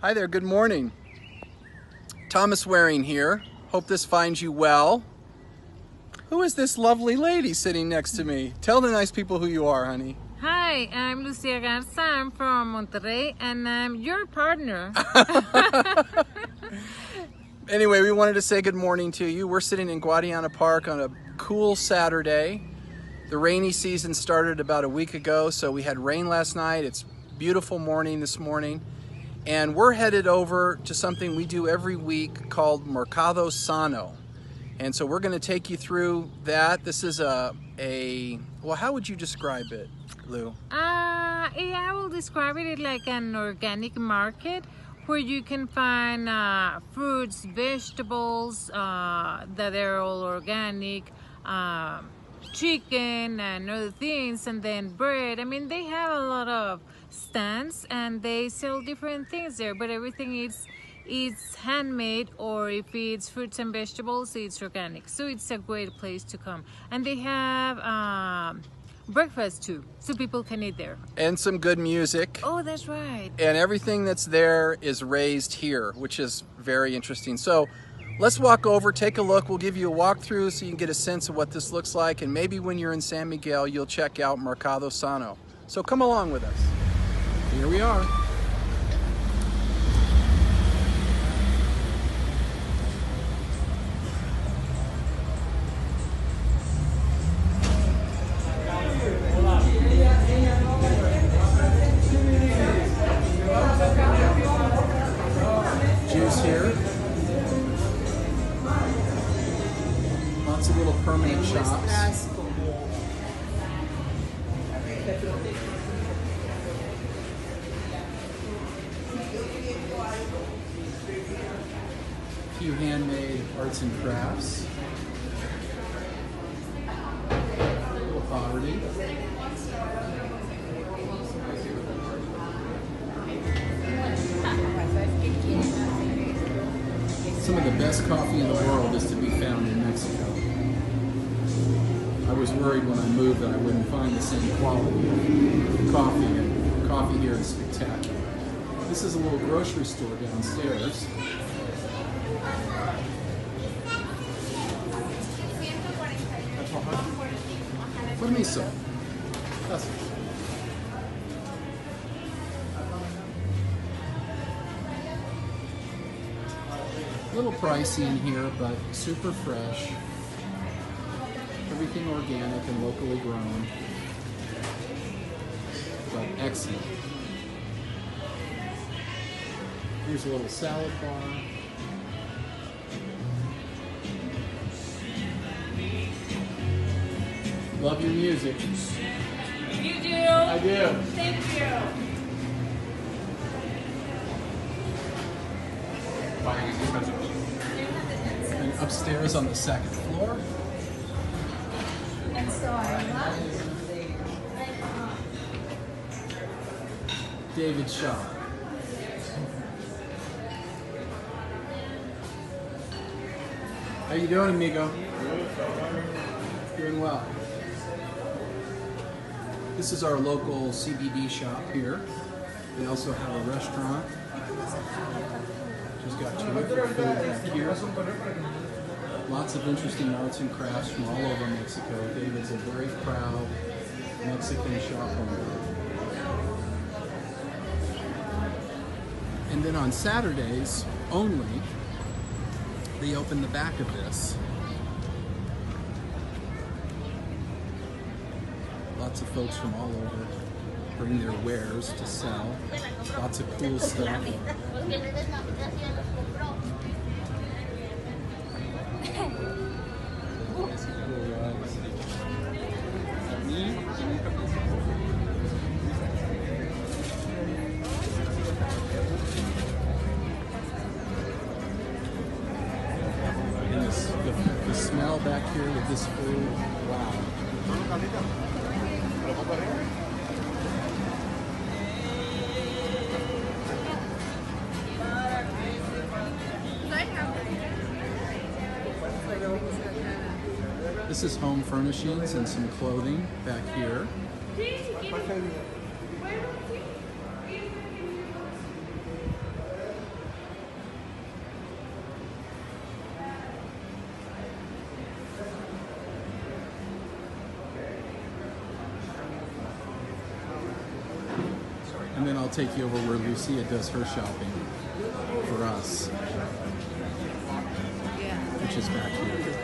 Hi there, good morning. Thomas Waring here. Hope this finds you well. Who is this lovely lady sitting next to me? Tell the nice people who you are, honey. Hi, I'm Lucia Garza. I'm from Monterrey and I'm your partner. Anyway, we wanted to say good morning to you. We're sitting in Guadiana Park on a cool Saturday. The rainy season started about a week ago, so we had rain last night. It's beautiful morning this morning. And we're headed over to something we do every week called Mercado Sano. And so we're going to take you through that. This is a a well, how would you describe it, Lou? Uh, yeah, I will describe it like an organic market where you can find uh, fruits, vegetables uh, that are all organic, uh, chicken and other things, and then bread. I mean, they have a lot of stands and they sell different things there, but everything is it's handmade or if it's fruits and vegetables it's organic so it's a great place to come and they have um, breakfast too so people can eat there And some good music. oh that's right and everything that's there is raised here, which is very interesting. So let's walk over, take a look. We'll give you a walkthrough so you can get a sense of what this looks like. And maybe when you're in San Miguel, you'll check out Mercado Sano. So come along with us. Here we are. Lots of little permanent shops. Few handmade arts and crafts. Pottery. Some of the best coffee in the world is to be found in Mexico. I was worried when I moved that I wouldn't find the same quality of coffee, and coffee here is spectacular. This is a little grocery store downstairs. Gracias. A little pricey in here, but super fresh. Everything organic and locally grown. But excellent. Here's a little salad bar. Love your music. you do I do. thank you And upstairs on the second floor. David Shaw. How you doing, amigo? Doing well. This is our local CBD shop here. They also have a restaurant. Just got terrific food here. Lots of interesting arts and crafts from all over Mexico. David's a very proud Mexican shop owner. And then on Saturdays only, they open the back of this. Lots of folks from all over bring their wares to sell. Lots of cool stuff. Smell back here with this food, wow. This is home furnishings and some clothing back here. And then I'll take you over where Lucia does her shopping for us, which is back here.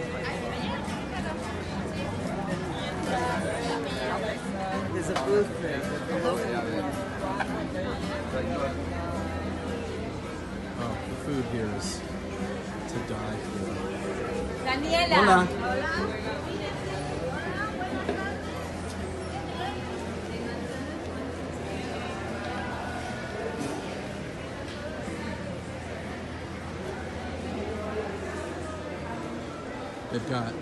There's a booth there. the local Oh, the food here is to die for. Daniela. Hola. They've got